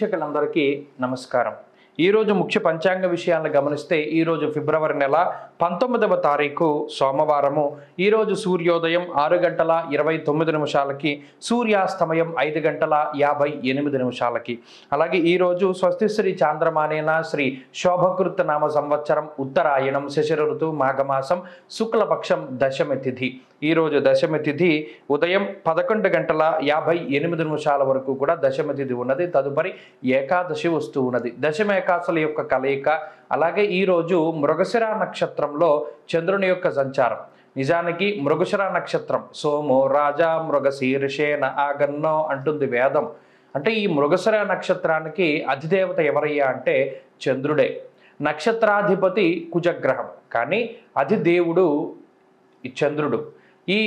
వీక్షకులందరికీ నమస్కారం. ఈరోజు ముఖ్య పంచాంగ విషయాలను గమనిస్తే ఈరోజు ఫిబ్రవరి నెల పంతొమ్మిదవ తారీఖు సోమవారము. ఈరోజు సూర్యోదయం ఆరు గంటల ఇరవై తొమ్మిది నిమిషాలకి సూర్యాస్తమయం ఐదు గంటల యాభై ఎనిమిది నిమిషాలకి. అలాగే ఈరోజు స్వస్తి శ్రీ చాంద్రమానేన శ్రీ శోభకృత నామ సంవత్సరం ఉత్తరాయణం శశిర ఋతు మాఘమాసం శుక్లపక్షం దశమి తిథి. ఈరోజు దశమి తిథి ఉదయం పదకొండు గంటల యాభై ఎనిమిది నిమిషాల వరకు కూడా దశమి తిథి ఉన్నది. తదుపరి ఏకాదశి వస్తూ ఉన్నది. దశమి ఏకాదశుల యొక్క కలయిక అలాగే ఈరోజు మృగశిర నక్షత్రంలో చంద్రుని యొక్క సంచారం. నిజానికి మృగశిర నక్షత్రం సోమో రాజా మృగశీర్షేన ఆగన్నో అంటుంది వేదం. అంటే ఈ మృగశిర నక్షత్రానికి అధిదేవత ఎవరయ్యా అంటే చంద్రుడే. నక్షత్రాధిపతి కుజగ్రహం. కానీ అధిదేవుడు ఈ చంద్రుడు. ఈ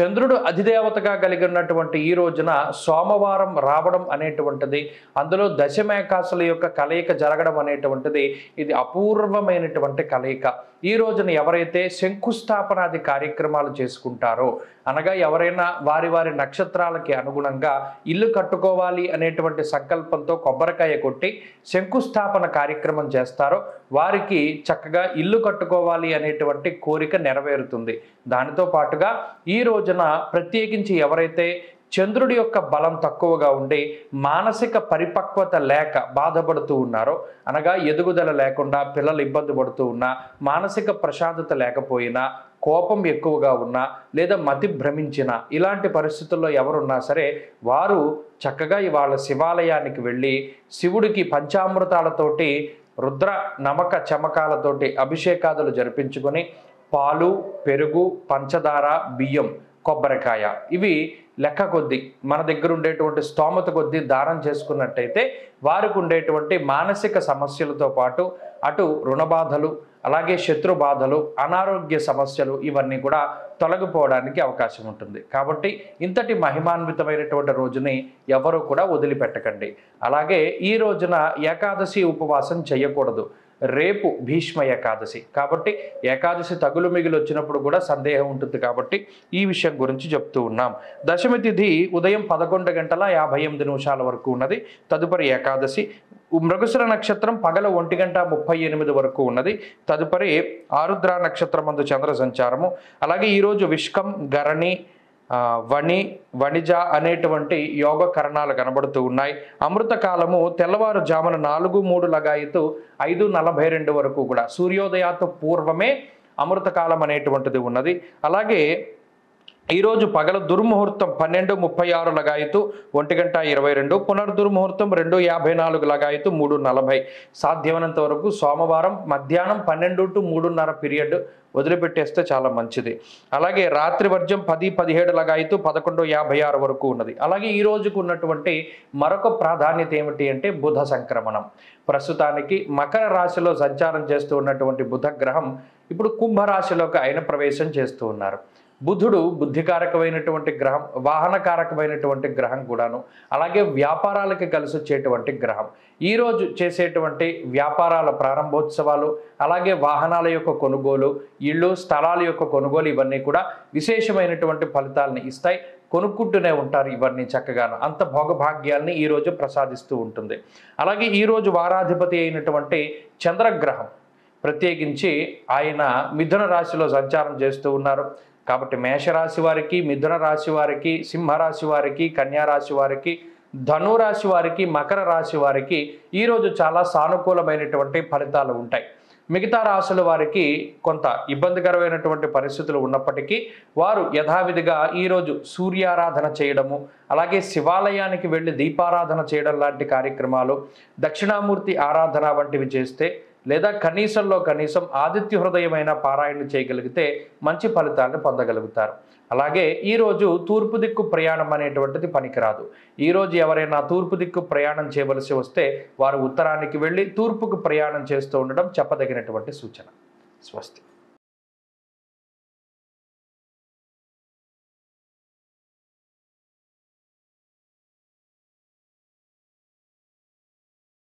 చంద్రుడు అధిదేవతగా కలిగి ఉన్నటువంటి ఈ రోజున సోమవారం రావడం అనేటువంటిది అందులో దశమేకాసుల యొక్క కలయిక జరగడం అనేటువంటిది ఇది అపూర్వమైనటువంటి కలయిక. ఈ రోజున ఎవరైతే శంకుస్థాపనాది కార్యక్రమాలు చేసుకుంటారో అనగా ఎవరైనా వారి వారి నక్షత్రాలకి అనుగుణంగా ఇల్లు కట్టుకోవాలి అనేటువంటి సంకల్పంతో కొబ్బరికాయ కొట్టి శంకుస్థాపన కార్యక్రమం చేస్తారో వారికి చక్కగా ఇల్లు కట్టుకోవాలి అనేటువంటి కోరిక నెరవేరుతుంది. దానితో పాటుగా ఈ రోజున ప్రత్యేకించి ఎవరైతే చంద్రుడి యొక్క బలం తక్కువగా ఉండి మానసిక పరిపక్వత లేక బాధపడుతూ ఉన్నారో అనగా ఎదుగుదల లేకుండా పిల్లలు ఇబ్బంది పడుతూ ఉన్నా మానసిక ప్రశాంతత లేకపోయినా కోపం ఎక్కువగా ఉన్నా లేదా మతి భ్రమించిన ఇలాంటి పరిస్థితుల్లో ఎవరున్నా సరే వారు చక్కగా ఇవాళ శివాలయానికి వెళ్ళి శివుడికి పంచామృతాలతోటి రుద్ర నమక చమకాలతోటి అభిషేకాదులు జరిపించుకొని పాలు పెరుగు పంచదార బియ్యం కొబ్బరికాయ ఇవి లెక్క కొద్దీ మన దగ్గర ఉండేటువంటి స్తోమత కొద్దీ దానం చేసుకున్నట్టయితే వారికి ఉండేటువంటి మానసిక సమస్యలతో పాటు అటు రుణ బాధలు అలాగే శత్రు బాధలు అనారోగ్య సమస్యలు ఇవన్నీ కూడా తొలగిపోవడానికి అవకాశం ఉంటుంది. కాబట్టి ఇంతటి మహిమాన్వితమైనటువంటి రోజుని ఎవరు కూడా వదిలిపెట్టకండి. అలాగే ఈ రోజున ఏకాదశి ఉపవాసం చేయకూడదు. రేపు భీష్మ ఏకాదశి. కాబట్టి ఏకాదశి తగులు మిగులు వచ్చినప్పుడు కూడా సందేహం ఉంటుంది కాబట్టి ఈ విషయం గురించి చెప్తూ ఉన్నాం. దశమి తిథి ఉదయం పదకొండు గంటల యాభై ఎనిమిది నిమిషాల వరకు ఉన్నది. తదుపరి ఏకాదశి మృగశిర నక్షత్రం పగల ఒంటి గంట ముప్పై ఎనిమిది వరకు ఉన్నది. తదుపరి ఆరుద్ర నక్షత్రం అందు చంద్ర సంచారము. అలాగే ఈరోజు విష్కం గరణి వణి వణిజ అనేటువంటి యోగ కరణాలు కనబడుతూ ఉన్నాయి. అమృత కాలము తెల్లవారుజామున నాలుగు మూడు లగాయితూ ఐదు నలభై రెండు వరకు కూడా సూర్యోదయాతో పూర్వమే అమృత కాలం అనేటువంటిది ఉన్నది. అలాగే ఈరోజు పగల దుర్ముహూర్తం పన్నెండు ముప్పై ఆరు లగాయతు ఒంటి గంట ఇరవై రెండు పునర్దుర్ముహూర్తం రెండు యాభై నాలుగు లగాయతు మూడు నలభై. సాధ్యమైనంత వరకు సోమవారం మధ్యాహ్నం పన్నెండు టు మూడున్నర పీరియడ్ వదిలిపెట్టేస్తే చాలా మంచిది. అలాగే రాత్రి వర్జం పది పదిహేడు లగాయతు పదకొండు యాభై ఆరు వరకు ఉన్నది. అలాగే ఈ రోజుకు ఉన్నటువంటి మరొక ప్రాధాన్యత ఏమిటి అంటే బుధ సంక్రమణం. ప్రస్తుతానికి మకర రాశిలో సంచారం చేస్తూ ఉన్నటువంటి బుధ గ్రహం ఇప్పుడు కుంభరాశిలోకి ఆయన ప్రవేశం చేస్తూ ఉన్నారు. బుధుడు బుద్ధికారకమైనటువంటి గ్రహం వాహనకారకమైనటువంటి గ్రహం కూడాను. అలాగే వ్యాపారాలకి కలిసి వచ్చేటువంటి గ్రహం ఈరోజు చేసేటువంటి వ్యాపారాల ప్రారంభోత్సవాలు అలాగే వాహనాల యొక్క కొనుగోలు ఇళ్ళు స్థలాల యొక్క కొనుగోలు ఇవన్నీ కూడా విశేషమైనటువంటి ఫలితాలను ఇస్తాయి. కొనుక్కుంటూనే ఉంటారు ఇవన్నీ చక్కగాను. అంత భోగభాగ్యాల్ని ఈరోజు ప్రసాదిస్తూ ఉంటుంది. అలాగే ఈరోజు వారాధిపతి అయినటువంటి చంద్రగ్రహం ప్రత్యేకించి ఆయన మిథున రాశిలో సంచారం చేస్తూ ఉన్నారు. కాబట్టి మేషరాశి వారికి మిథున రాశి వారికి సింహరాశి వారికి కన్యా రాశి వారికి ధనురాశి వారికి మకర రాశి వారికి ఈరోజు చాలా సానుకూలమైనటువంటి ఫలితాలు ఉంటాయి. మిగతా రాశుల వారికి కొంత ఇబ్బందికరమైనటువంటి పరిస్థితులు ఉన్నప్పటికీ వారు యథావిధిగా ఈరోజు సూర్యారాధన చేయడము అలాగే శివాలయానికి వెళ్ళి దీపారాధన చేయడం లాంటి కార్యక్రమాలు దక్షిణామూర్తి ఆరాధన వంటివి చేస్తే లేదా కనీసంలో కనీసం ఆదిత్య హృదయమైన పారాయణ చేయగలిగితే మంచి ఫలితాలను పొందగలుగుతారు. అలాగే ఈరోజు తూర్పు దిక్కు ప్రయాణం అనేటువంటిది పనికిరాదు. ఈరోజు ఎవరైనా తూర్పు దిక్కు ప్రయాణం చేయవలసి వస్తే వారు ఉత్తరానికి వెళ్ళి తూర్పుకు ప్రయాణం చేస్తూ ఉండడం చెప్పదగినటువంటి సూచన. స్వస్తి.